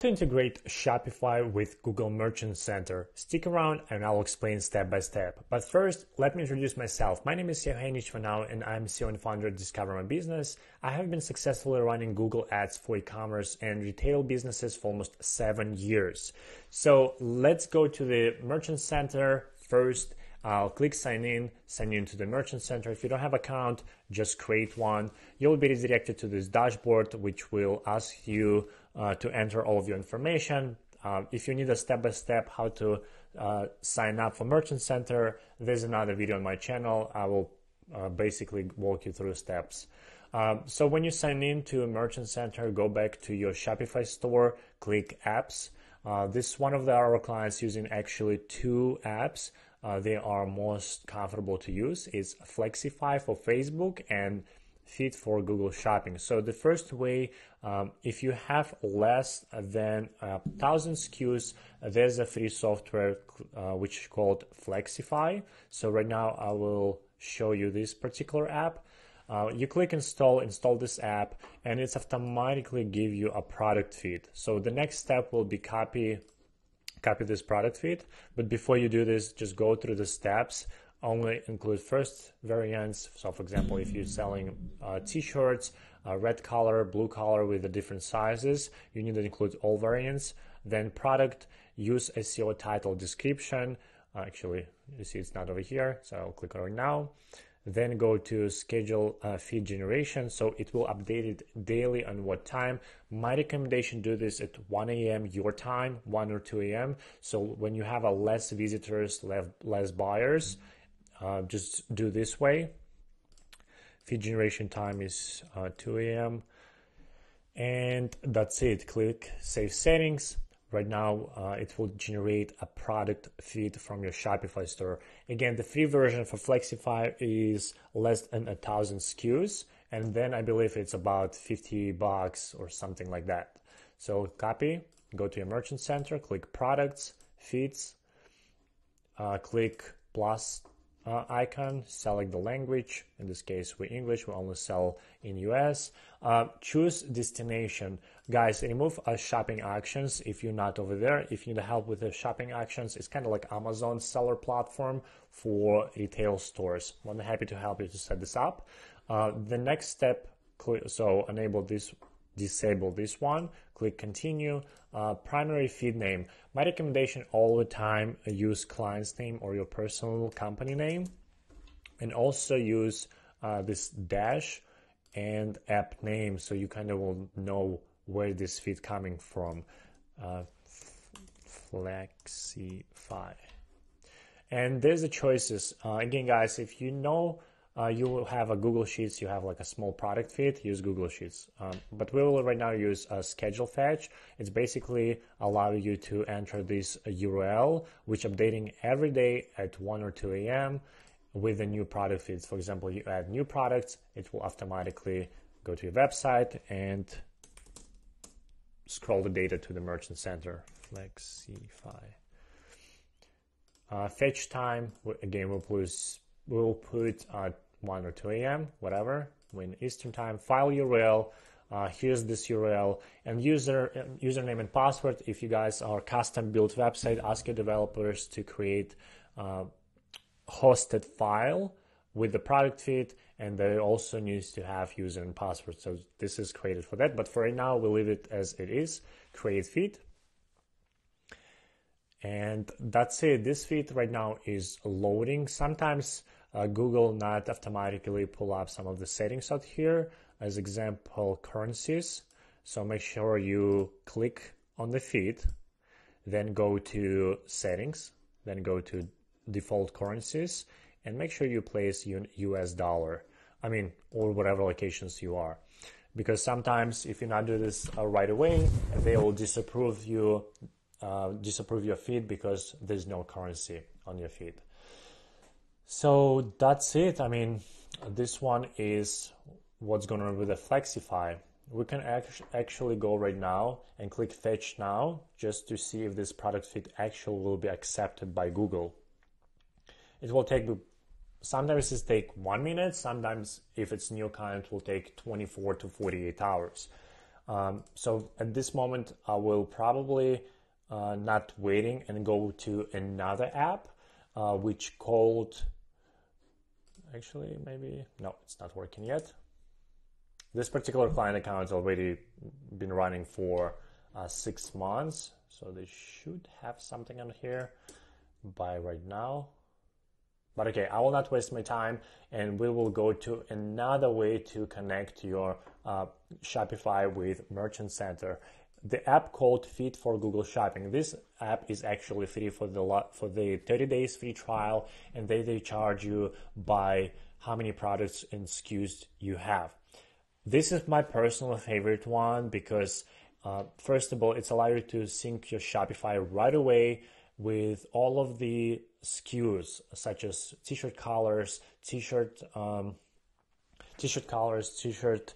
To integrate Shopify with Google Merchant Center, stick around and I'll explain step by step. But first, let me introduce myself. My name is Yevgeny Chvanau and I'm CEO and founder of Discover My Business. I have been successfully running Google Ads for e-commerce and retail businesses for almost seven years. So let's go to the Merchant Center first. I'll click sign in, sign in to the Merchant Center. If you don't have account, just create one. You'll be redirected to this dashboard, which will ask you uh, to enter all of your information. Uh, if you need a step-by-step how to uh, sign up for Merchant Center, there's another video on my channel. I will uh, basically walk you through steps. Um, so when you sign in to Merchant Center, go back to your Shopify store, click apps. Uh, this one of the, our clients using actually two apps. Uh, they are most comfortable to use. It's Flexify for Facebook and Feed for Google Shopping. So the first way, um, if you have less than a thousand SKUs, there's a free software uh, which is called Flexify. So right now I will show you this particular app. Uh, you click install, install this app, and it's automatically give you a product feed. So the next step will be copy copy this product feed. But before you do this, just go through the steps. Only include first variants. So, for example, if you're selling uh, t-shirts, uh, red color, blue color with the different sizes, you need to include all variants. Then product, use SEO title description. Uh, actually, you see it's not over here, so I'll click on it now then go to schedule uh, feed generation. So it will update it daily on what time. My recommendation do this at 1 a.m your time 1 or 2 a.m so when you have a less visitors less, less buyers uh, just do this way. Feed generation time is uh, 2 a.m and that's it. Click save settings Right now, uh, it will generate a product feed from your Shopify store. Again, the free version for Flexify is less than a thousand SKUs, and then I believe it's about 50 bucks or something like that. So copy, go to your merchant center, click products, feeds, uh, click plus uh, icon, select the language. In this case, we English, we only sell in US. Uh, choose destination. Guys, remove uh, shopping actions if you're not over there. If you need help with the shopping actions, it's kind of like Amazon seller platform for retail stores. I'm happy to help you to set this up. Uh, the next step, so enable this disable this one click continue uh, primary feed name. My recommendation all the time uh, use client's name or your personal company name and also use uh, this dash and app name so you kind of will know where this feed coming from. Uh, flexify. And there's the choices. Uh, again guys if you know uh, you will have a Google Sheets, you have like a small product feed, use Google Sheets. Um, but we will right now use a schedule fetch. It's basically allow you to enter this URL, which updating every day at 1 or 2 a.m. with the new product feeds. For example, you add new products, it will automatically go to your website and scroll the data to the merchant center. Flexify. Uh, fetch time, again, we'll put we'll put at 1 or 2 a.m., whatever, when Eastern time, file URL. Uh, here's this URL and user username and password. If you guys are custom built website, ask your developers to create uh, hosted file with the product feed, and they also needs to have user and password. So this is created for that. But for right now, we'll leave it as it is. Create feed. And that's it. This feed right now is loading. Sometimes uh, Google not automatically pull up some of the settings out here as example currencies. So make sure you click on the feed, then go to settings, then go to default currencies and make sure you place US dollar. I mean, or whatever locations you are. Because sometimes if you not do this uh, right away, they will disapprove you, uh, disapprove your feed because there's no currency on your feed. So that's it. I mean, this one is what's going on with the Flexify. We can actually go right now and click fetch now just to see if this product feed actually will be accepted by Google. It will take sometimes it take one minute, sometimes if it's new client will take 24 to 48 hours. Um, so at this moment, I will probably uh, not waiting and go to another app, uh, which called, actually maybe, no, it's not working yet. This particular client account has already been running for uh, six months, so they should have something on here by right now. But okay, I will not waste my time and we will go to another way to connect your uh, Shopify with Merchant Center. The app called Feed for Google Shopping. This app is actually free for the for the 30 days free trial, and they, they charge you by how many products and SKUs you have. This is my personal favorite one because, uh, first of all, it's allow you to sync your Shopify right away with all of the SKUs, such as t-shirt colors, t-shirt um, t-shirt colors, t-shirt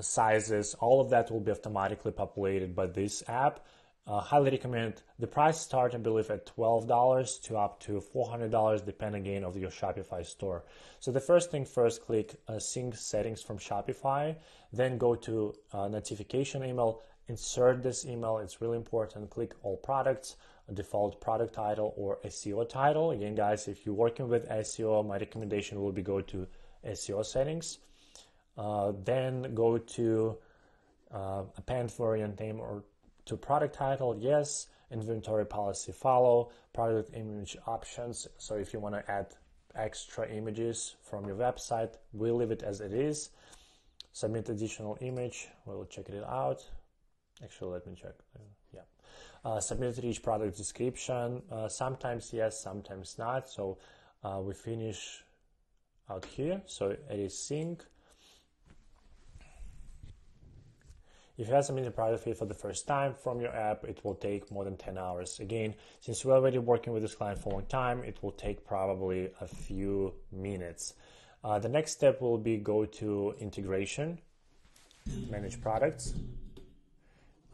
sizes. All of that will be automatically populated by this app. Uh, highly recommend. The price start, I believe, at $12 to up to $400, depending again of your Shopify store. So the first thing first, click uh, sync settings from Shopify, then go to uh, notification email, insert this email. It's really important. Click all products, default product title or SEO title. Again, guys, if you're working with SEO, my recommendation will be go to SEO settings. Uh, then go to uh, append variant name or to product title, yes. Inventory policy, follow. Product image options. So if you want to add extra images from your website, we'll leave it as it is. Submit additional image. We'll check it out. Actually, let me check. Yeah. Uh, submit each product description. Uh, sometimes yes, sometimes not. So uh, we finish out here. So it is sync. If you have submitted a product feed for the first time from your app, it will take more than 10 hours. Again, since we're already working with this client for a long time, it will take probably a few minutes. Uh, the next step will be go to integration, manage products.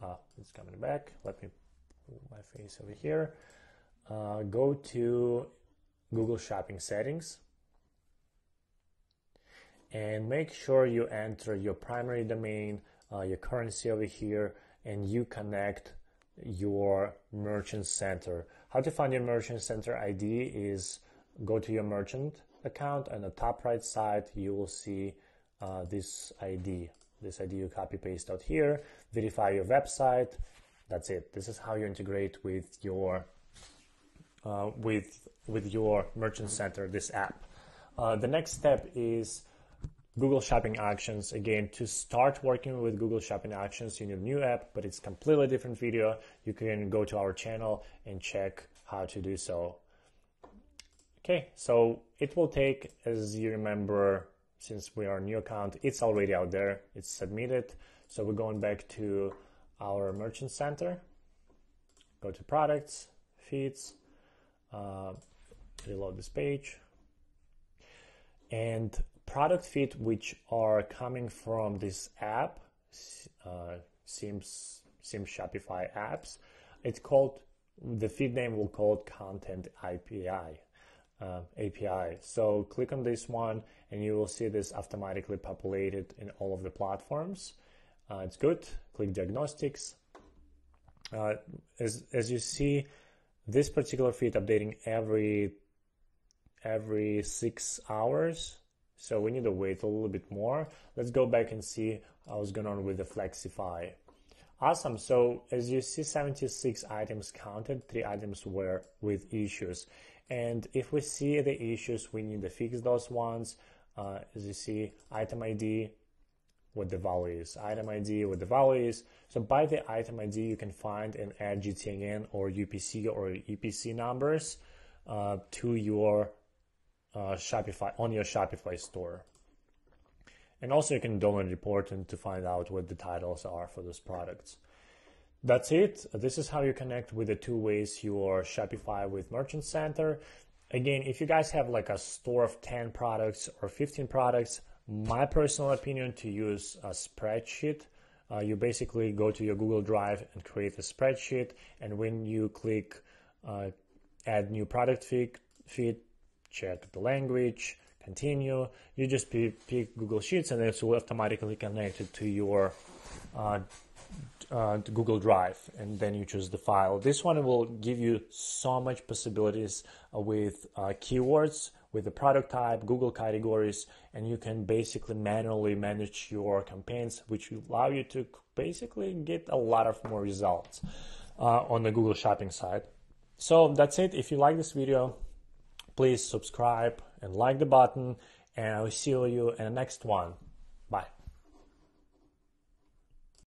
Uh, it's coming back. Let me put my face over here. Uh, go to Google Shopping settings and make sure you enter your primary domain uh, your currency over here and you connect your merchant center. How to find your merchant center ID is go to your merchant account and the top right side you will see uh, this ID. This ID you copy paste out here, verify your website. That's it. This is how you integrate with your uh, with with your merchant center, this app. Uh, the next step is Google Shopping Actions. Again, to start working with Google Shopping Actions, you need a new app, but it's completely different video. You can go to our channel and check how to do so. Okay, so it will take, as you remember, since we are a new account, it's already out there, it's submitted. So we're going back to our merchant center, go to products, feeds, uh, reload this page. And product feed which are coming from this app, uh, Sims Shopify apps, it's called, the feed name will call it Content API. Uh, API. So click on this one and you will see this automatically populated in all of the platforms. Uh, it's good. Click diagnostics. Uh, as, as you see, this particular feed updating every every six hours so we need to wait a little bit more. Let's go back and see what's going on with the Flexify. Awesome. So as you see, 76 items counted, three items were with issues. And if we see the issues, we need to fix those ones. Uh, as you see, item ID, what the value is, item ID, what the value is. So by the item ID, you can find and add GTN or UPC or EPC numbers uh, to your uh, Shopify on your Shopify store. And also you can download and to find out what the titles are for those products. That's it. This is how you connect with the two ways your Shopify with Merchant Center. Again, if you guys have like a store of 10 products or 15 products, my personal opinion to use a spreadsheet. Uh, you basically go to your Google Drive and create a spreadsheet. And when you click uh, add new product feed, feed check the language, continue. You just pick Google Sheets and it will automatically connect it to your uh, uh, to Google Drive and then you choose the file. This one will give you so much possibilities uh, with uh, keywords, with the product type, Google categories, and you can basically manually manage your campaigns, which will allow you to basically get a lot of more results uh, on the Google Shopping side. So that's it. If you like this video, please subscribe and like the button, and I will see you in the next one.